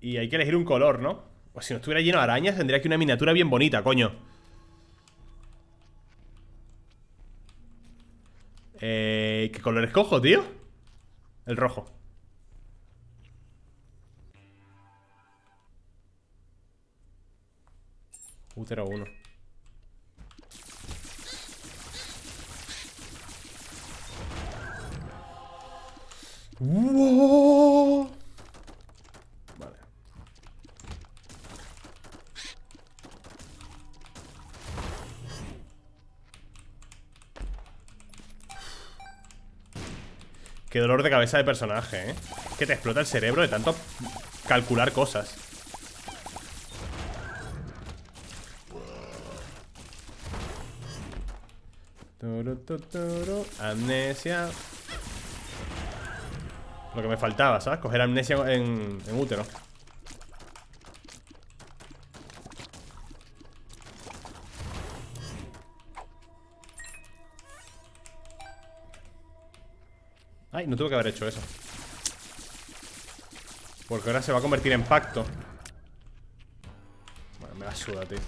Y hay que elegir un color, ¿no? O si no estuviera lleno de arañas tendría que una miniatura bien bonita, coño Eh, ¿Qué color escojo, tío? El rojo. Útero 1. Vale. Qué dolor de cabeza de personaje, ¿eh? Que te explota el cerebro de tanto calcular cosas. Amnesia. Lo que me faltaba, ¿sabes? Coger amnesia en, en útero. Ay, no tuve que haber hecho eso Porque ahora se va a convertir en pacto Bueno, me la suda, tío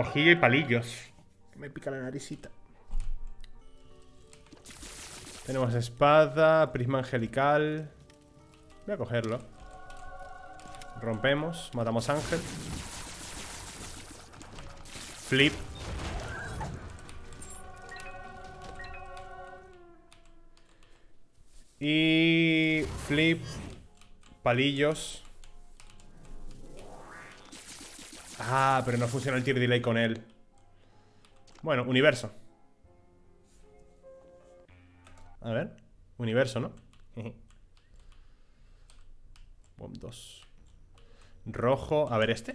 Ojillo y palillos. me pica la naricita. Tenemos espada, prisma angelical. Voy a cogerlo. Rompemos, matamos ángel. Flip. Y flip. Palillos. Ah, pero no funciona el tier delay con él. Bueno, universo. A ver. Universo, ¿no? Bom, dos. Rojo. A ver, este.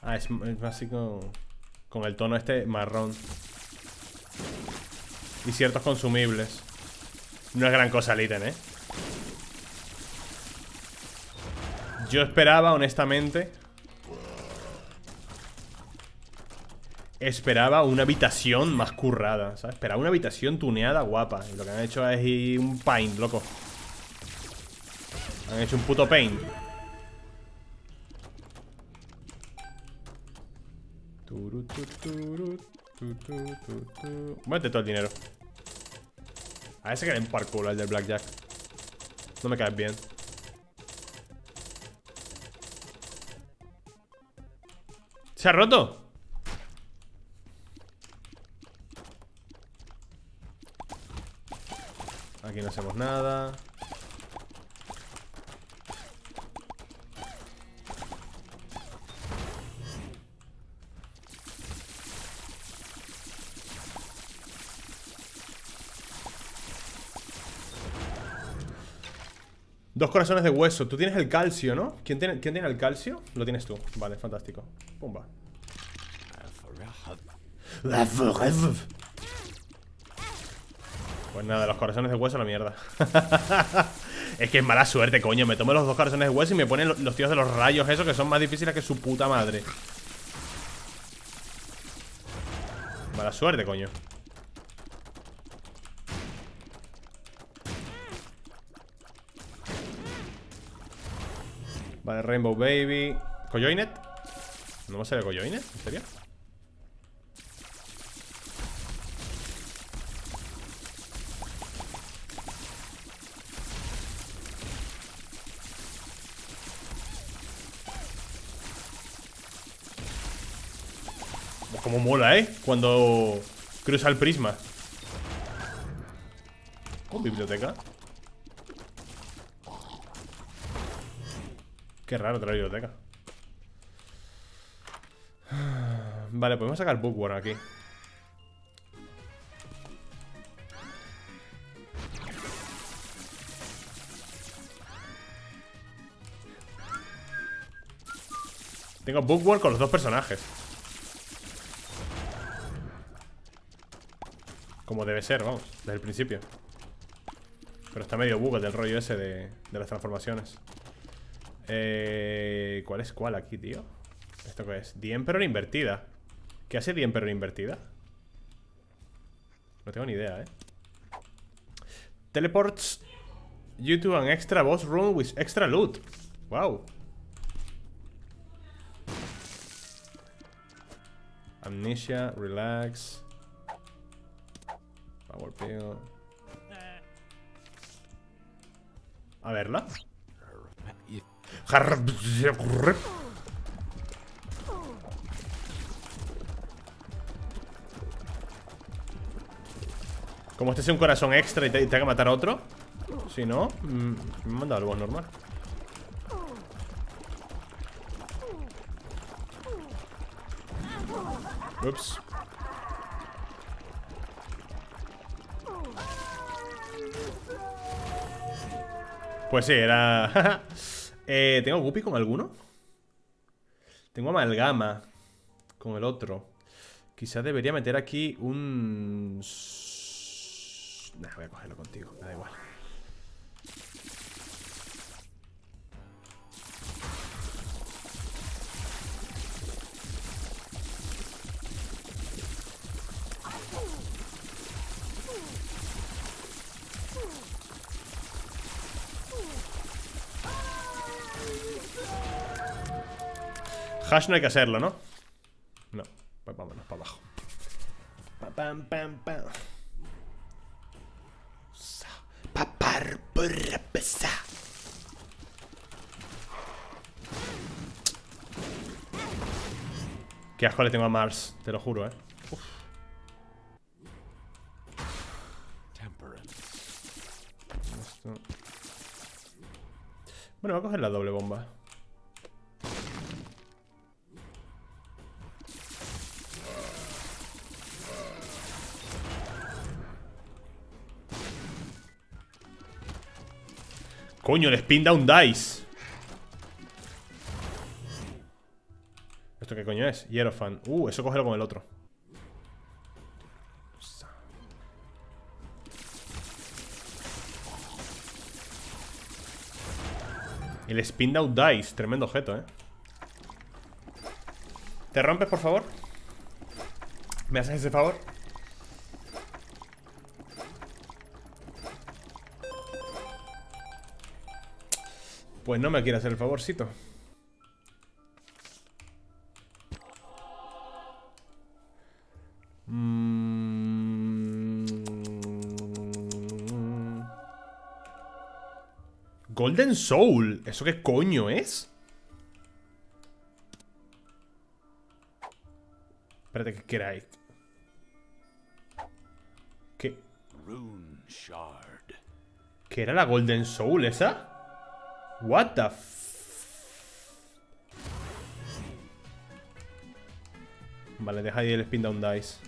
Ah, es, es básico. Con el tono este marrón. Y ciertos consumibles. No es gran cosa el ítem, ¿eh? Yo esperaba, honestamente Esperaba una habitación más currada. Esperaba una habitación tuneada guapa. Y lo que han hecho es ir un paint, loco. Han hecho un puto paint. Muévete todo el dinero. A ese que le par culo, el del Blackjack. No me caes bien ¿Se ha roto? Aquí no hacemos nada Dos corazones de hueso. Tú tienes el calcio, ¿no? ¿Quién tiene, ¿Quién tiene el calcio? Lo tienes tú. Vale, fantástico. Pumba. Pues nada, los corazones de hueso a la mierda. es que es mala suerte, coño. Me tomo los dos corazones de hueso y me ponen los, tíos de los rayos, esos que son más difíciles que su puta madre. Mala suerte, coño. Vale, Rainbow Baby ¿Coyoinet? ¿No va a ser el Coyoinet? ¿En serio? Como mola, ¿eh? Cuando cruza el prisma ¿Con biblioteca? Qué raro otra biblioteca. Vale, podemos sacar Bookworm aquí. Tengo Bookworm con los dos personajes. Como debe ser, vamos, desde el principio. Pero está medio bug del rollo ese de las transformaciones eh, ¿Cuál es cuál aquí, tío? ¿Esto qué es? The Emperor invertida. ¿Qué hace The Emperor invertida? No tengo ni idea, eh. Teleports you to an extra boss room with extra loot. Wow. Amnesia, relax. Power pill. A verla Como este es un corazón extra y te, que matar a otro. Si no, mm, me manda algo normal. Ups. Pues sí, era... eh, ¿Tengo Guppy con alguno? Tengo amalgama Con el otro Quizás debería meter aquí un... Nah, voy a cogerlo contigo, da igual. Hash no hay que hacerlo, ¿no? No, pues vámonos para abajo. Pam, pam, pam. Qué asco le tengo a Mars, te lo juro, eh. Coño, el spin down dice ¿Esto qué coño es? Hierofan Uh, eso cógelo con el otro El spin down dice Tremendo objeto, eh ¿Te rompes, por favor? ¿Me haces ese favor? Pues no me quiere hacer el favorcito. Mm. Golden Soul. ¿Eso qué coño es? Espérate, ¿qué era ahí? ¿Qué? ¿Qué era la Golden Soul esa? What the Vale, deja ahí el spin down dice.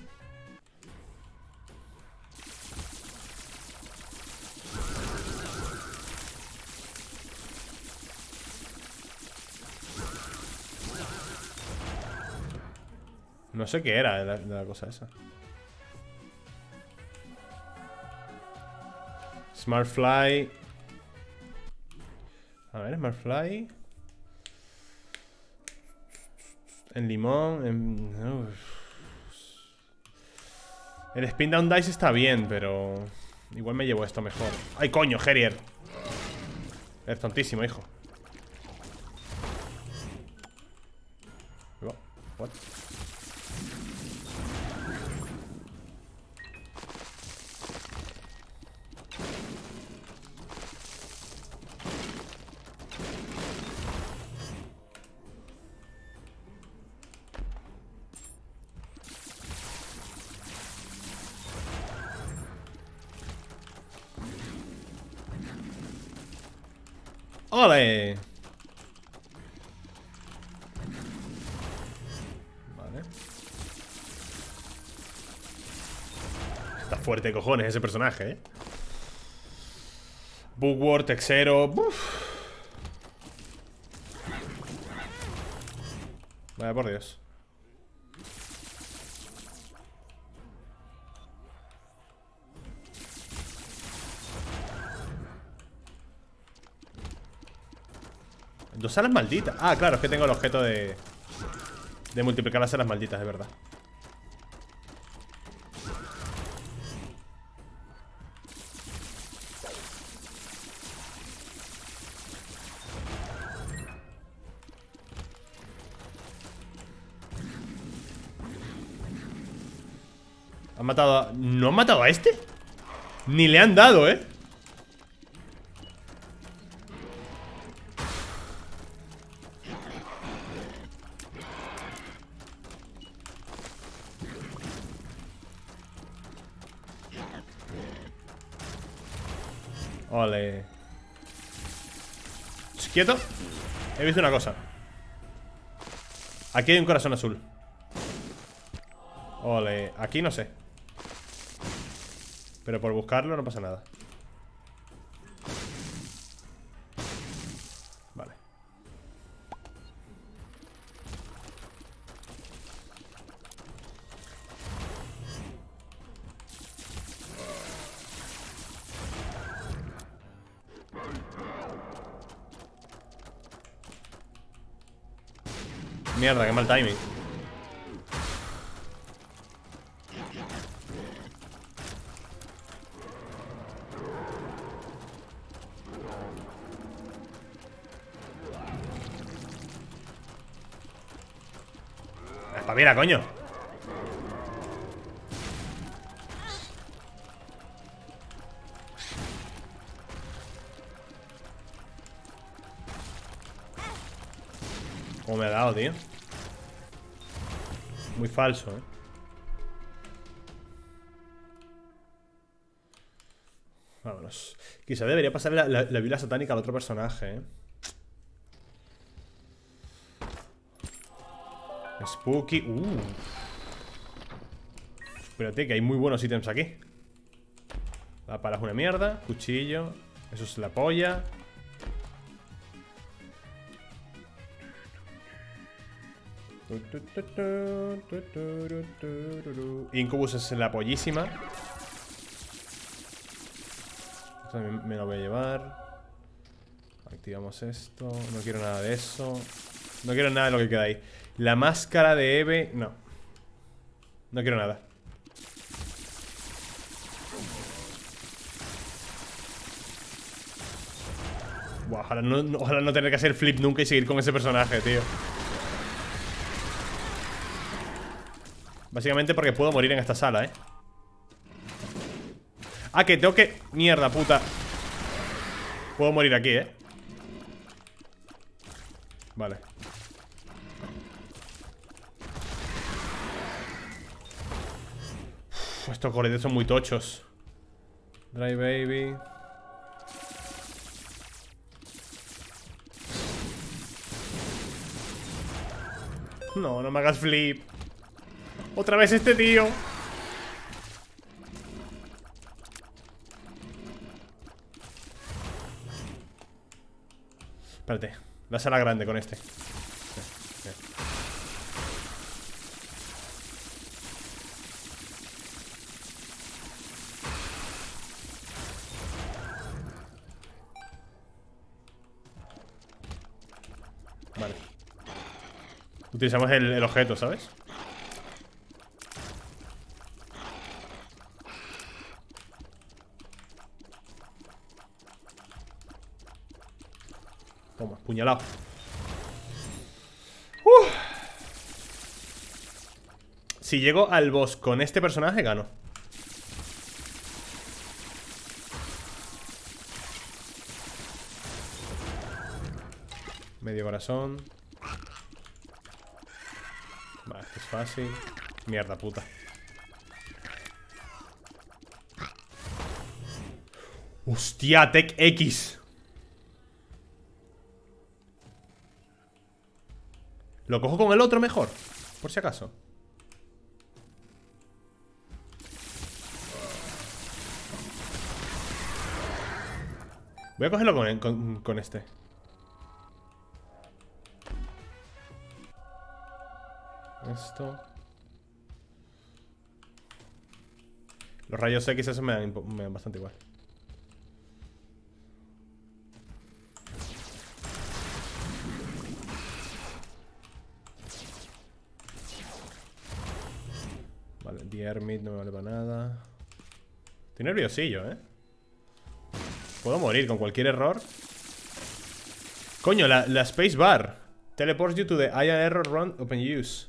No sé qué era de la, cosa esa. Smart Fly a ver, Marfly. En limón. En... El spin down dice está bien, pero... Igual me llevo esto mejor. ¡Ay, coño, Herier! Es tontísimo, hijo. What? Ese personaje, ¿eh? Bugward, Texero Vaya por Dios. Dos alas malditas. Ah, claro, es que tengo el objeto de... De multiplicar las alas malditas, de verdad este? Ni le han dado, ¿eh? Ole ¿Quieto? He visto una cosa Aquí hay un corazón azul Ole, aquí no sé Pero por buscarlo no pasa nada. Vale. Mierda, qué mal timing Espabila, coño ¿Cómo me ha dado, tío? Muy falso, ¿eh? Vámonos Quizá debería pasar la, la, satánica al otro personaje, ¿eh? Uh Espérate, que hay muy buenos ítems aquí La pala es una mierda Cuchillo Eso es la polla Incubus es la pollísima. Me lo voy a llevar. Activamos esto. No quiero nada de eso. No quiero nada de lo que queda ahí. La máscara de Eve. No. No quiero nada. ojalá, no, ojalá no tener que hacer flip nunca y seguir con ese personaje, tío. Básicamente porque puedo morir en esta sala, ¿eh? Ah, que tengo que... Mierda, puta Puedo morir aquí, ¿eh? Vale Uf, Estos corredores son muy tochos Dry baby No, no me hagas flip otra vez este tío. Espérate. La sala grande con este. Vale. Utilizamos el, objeto, ¿sabes? Puñalado. Si llego al boss con este personaje, gano. Medio corazón Vale, esto es fácil. Mierda puta. Hostia, Tech X. ¿Lo cojo con el otro mejor? Por si acaso. Voy a cogerlo con, con, este Los rayos X eso me dan bastante igual Y Hermit no me vale para nada. Estoy nerviosillo, ¿eh? Puedo morir con cualquier error. Coño, la, la space bar. Teleports you to the I error run open use.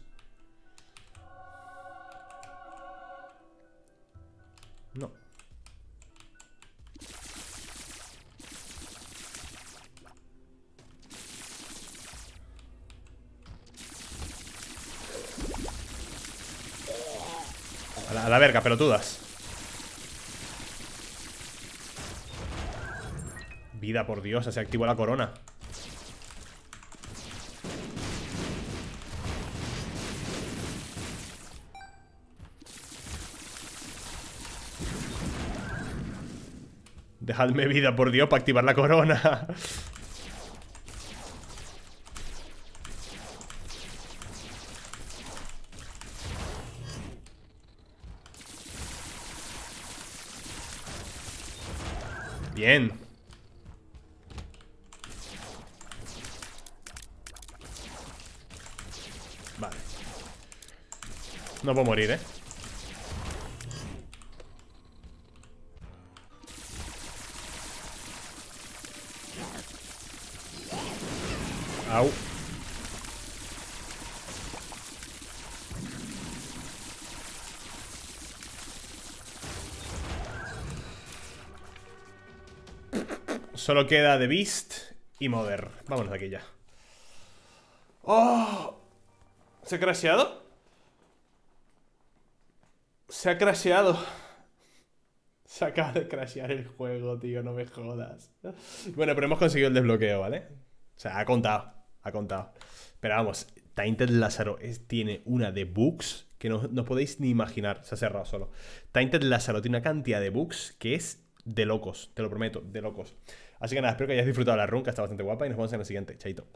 La verga, pelotudas. Vida, por Dios, se activó la corona. Dejadme vida, por Dios, para activar la corona. Bien. Vale. No puedo morir, ¿eh? Au. Solo queda The Beast y Mother. Vámonos de aquí ya. ¡Oh! ¿Se ha crasheado? Se ha crasheado. Se acaba de crashear el juego, tío, no me jodas. Bueno, pero hemos conseguido el desbloqueo, ¿vale? O sea, ha contado, ha contado. Pero vamos, Tainted Lázaro es- tiene una de bugs que no, no podéis ni imaginar. Se ha cerrado solo. Tainted Lázaro tiene una cantidad de bugs que es de locos, te lo prometo, de locos. Así que nada, espero que hayáis disfrutado la run, que está bastante guapa, y nos vemos en el siguiente. Chaito.